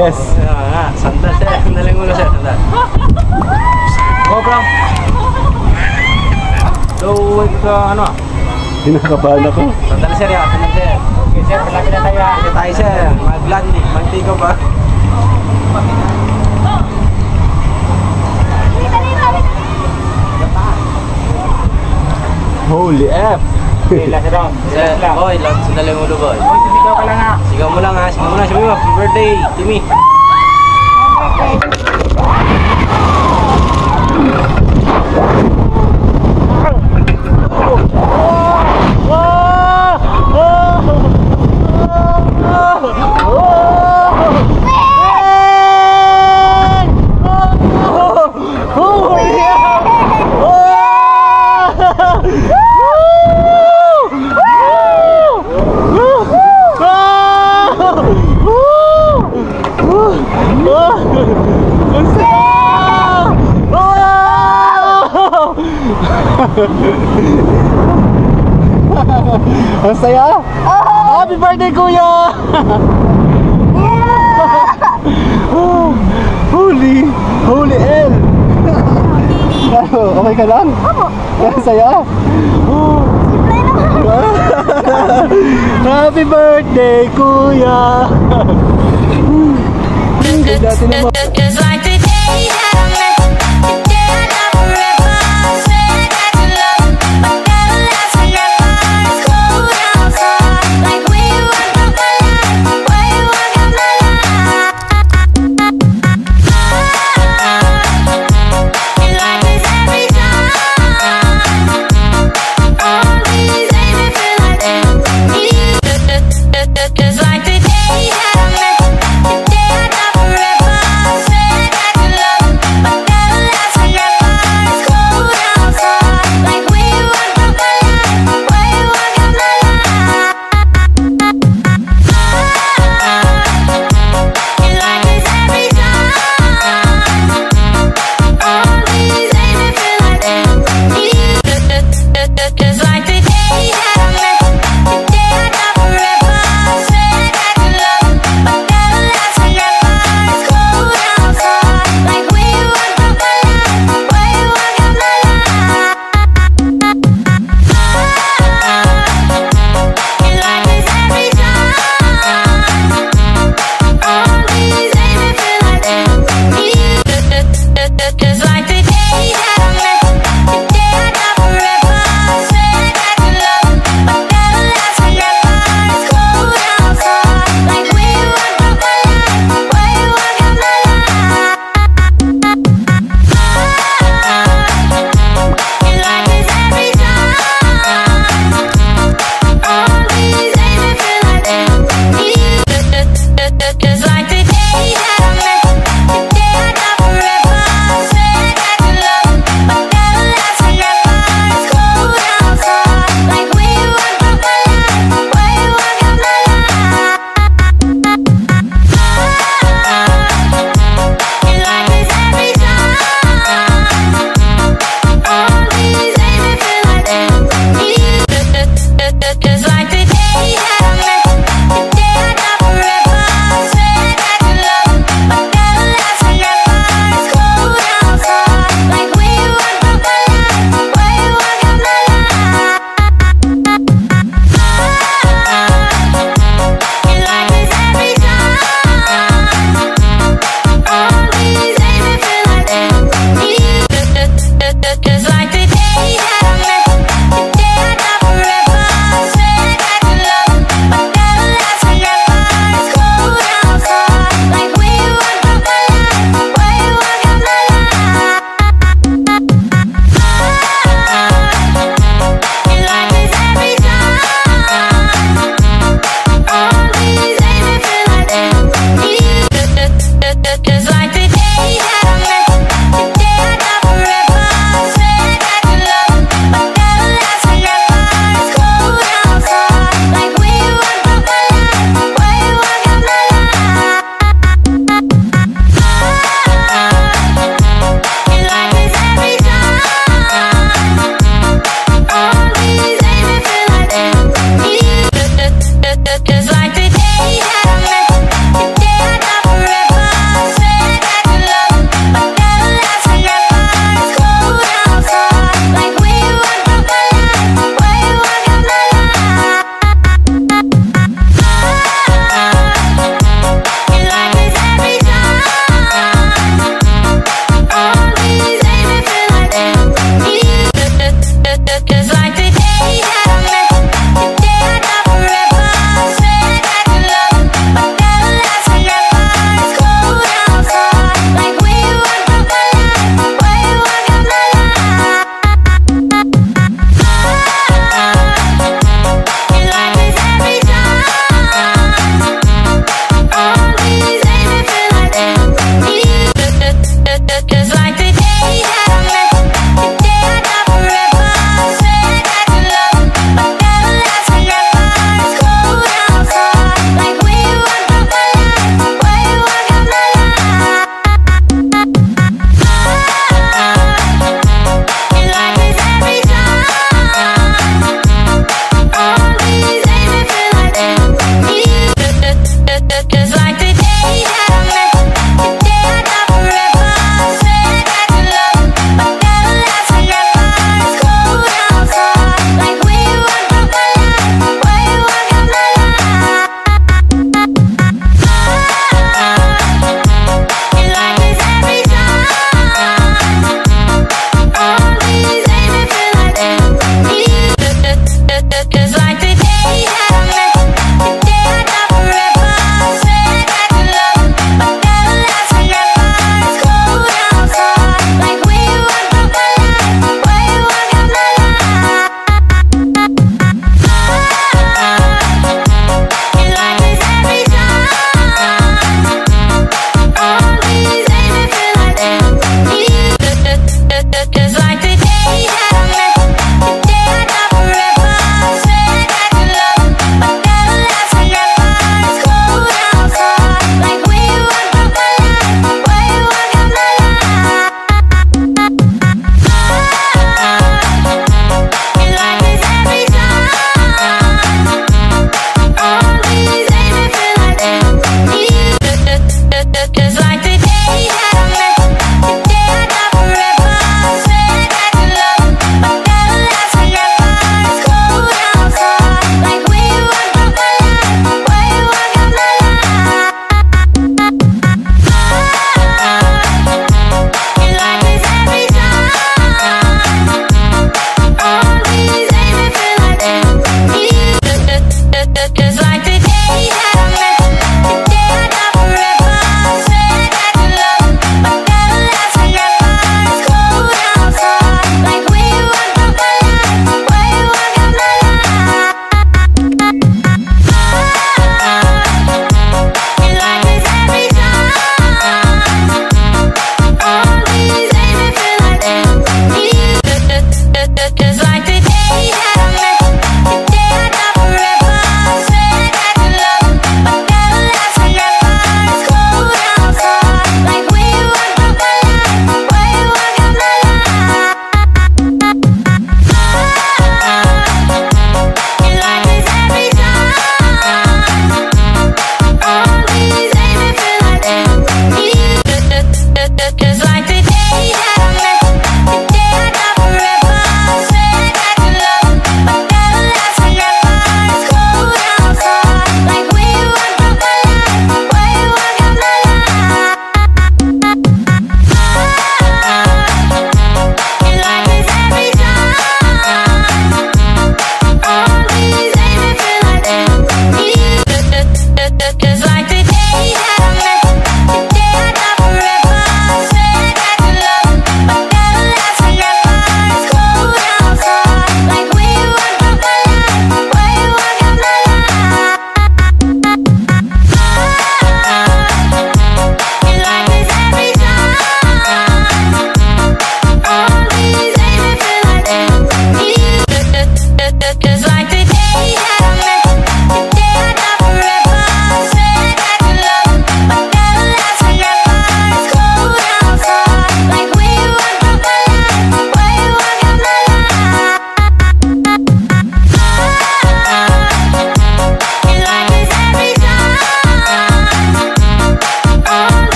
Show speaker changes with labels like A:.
A: Yes.
B: Sandal sir. Sandaling ulo sir, sandal. Go, bro. So, wait ka, ano?
A: Kinakabahan ako.
B: Sandal sir, ya. Sandal sir. Okay, sir. Malapit na tayo. Malapit tayo, sir. Mag-landing. Mag-take off, ah.
A: Holy F!
B: Sir, boy, lang, sandaling ulo, boy. Sigaw ka lang, ha. Sigaw mo lang, ha. Sigaw mo lang. Sabi mo, happy birthday to me.
A: Ang saya! Happy birthday, kuya! Holy! Holy L! Ano, okay ka lang? Opo. Ang saya? Happy birthday, kuya! Dati naman.